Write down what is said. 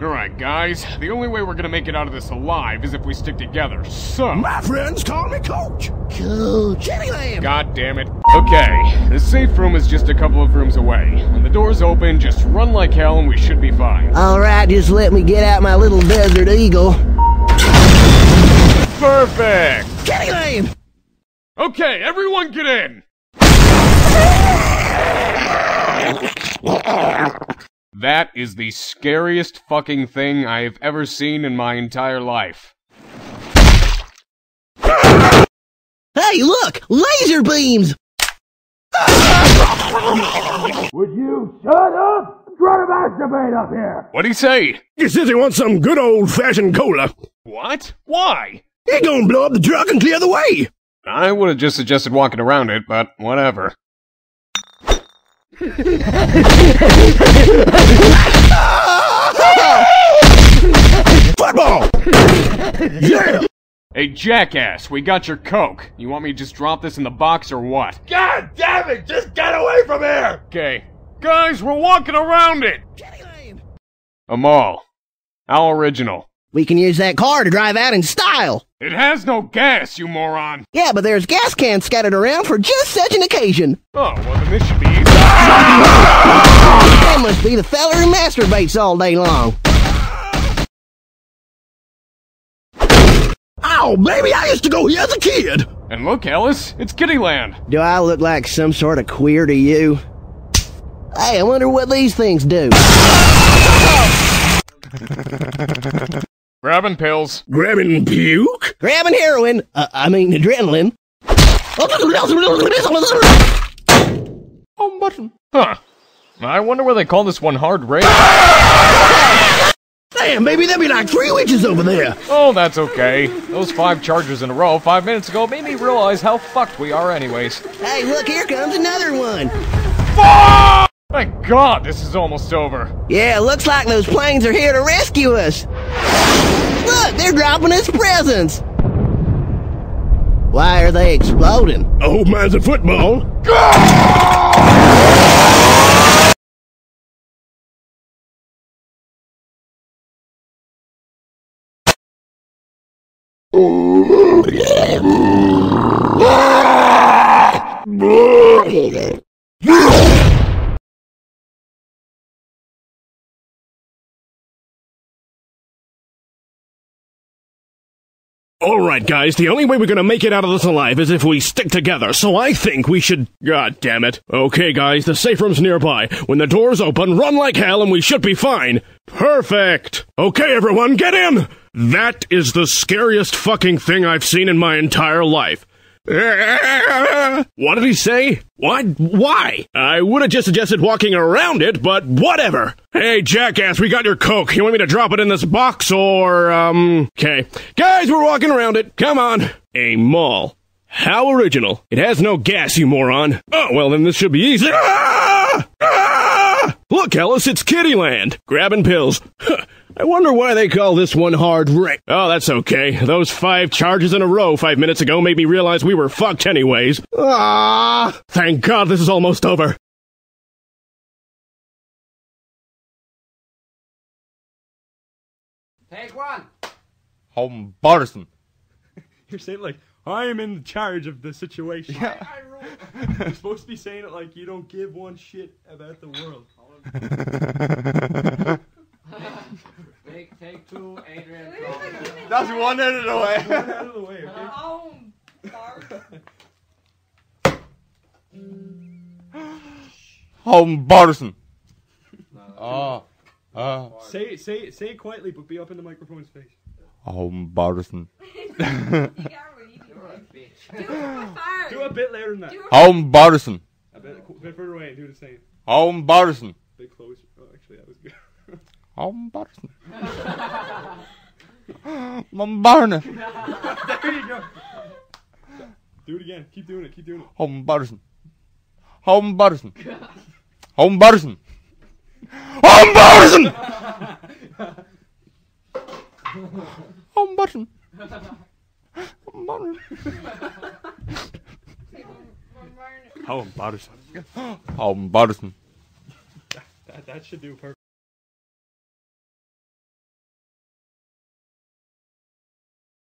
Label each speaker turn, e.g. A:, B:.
A: Alright, guys, the only way we're gonna make it out of this alive is if we stick together, so.
B: My friends call me Coach.
C: Coach. Jimmy Lamb.
A: God damn it. Okay, the safe room is just a couple of rooms away. When the door's open, just run like hell and we should be fine.
C: All right, just let me get out my little desert eagle.
A: Perfect!
C: Jimmy Lamb.
A: Okay, everyone get in! That is the scariest fucking thing I have ever seen in my entire life.
C: Hey, look! Laser beams!
B: Would you shut up? I'm trying to masturbate up here.
A: What'd he say?
B: He says he wants some good old fashioned cola.
A: What? Why?
B: He gonna blow up the truck and clear the way.
A: I would have just suggested walking around it, but whatever.
B: Football. yeah.
A: Hey, jackass, we got your coke. You want me to just drop this in the box or what?
B: God damn it! Just get away from here.
A: Okay. Guys, we're walking around it!
C: Jimmy Lamb.
A: Amal. How original.
C: We can use that car to drive out in style.
A: It has no gas, you moron!
C: Yeah, but there's gas cans scattered around for just such an occasion.
A: Oh, well then this should be easy.
C: That must be the feller who masturbates all day long.
B: Ow, baby! I used to go here as a kid.
A: And look, Ellis, it's Kittyland.
C: Do I look like some sort of queer to you? Hey, I wonder what these things do.
A: Grabbing pills.
B: Grabbing puke.
C: Grabbing heroin, uh, I mean adrenaline.
A: Home button. Huh. I wonder why they call this one hard rain.
B: Damn, baby, that'd be like three witches over there.
A: Oh, that's okay. Those five chargers in a row five minutes ago made me realize how fucked we are anyways.
C: Hey, look, here comes another one.
A: Thank God this is almost over.
C: Yeah, looks like those planes are here to rescue us. Look, they're dropping us presents. Why are they exploding?
B: Oh, mine's a football. Alright, guys, the only way we're gonna make it out of this alive is if we stick together, so I think we should. God damn it. Okay, guys, the safe room's nearby. When the doors open, run like hell and we should be fine. Perfect! Okay, everyone, get in! That is the scariest fucking thing I've seen in my entire life. What did he say? What? Why? I would have just suggested walking around it, but whatever. Hey, jackass, we got your coke. You want me to drop it in this box or, um, okay. Guys, we're walking around it. Come on. A mall. How original. It has no gas, you moron. Oh, well, then this should be easy. Ah! Ah! Look, Ellis, it's Kittyland. Grabbing pills. Huh. I wonder why they call this one hard rain. Oh, that's okay. Those five chargers in a row five minutes ago made me realize we were fucked anyways. Ah! Thank God this is almost over.
D: Take one.
E: Home Barson.
F: You're saying like I am in charge of the situation.
E: Yeah.
F: You're supposed to be saying it like you don't give one shit about the world.
D: Take, take two, Adrian.
E: That's one out of the way.
F: Get out of the way, okay?
G: Home.
E: Home Barson. Oh. Uh,
F: Say it, say say it quietly, but be up in the microphone's face.
E: home Barson.
G: You can't really do it. Do it for fire.
F: Do a bit louder than that.
G: Do it
E: Home Barson.
F: A bit, a bit further away and do the same.
E: Home Barson.
F: A bit closer. Oh, actually, that was good.
E: Home Barson. Home Barson.
F: there you go. Do it again. Keep doing it. Keep doing it.
E: Home Barson. Home Barson. Home Barson. Home Barson. Home Barson. Home Barson.
F: Embarrassing.
E: Home
F: That, that should do perfect.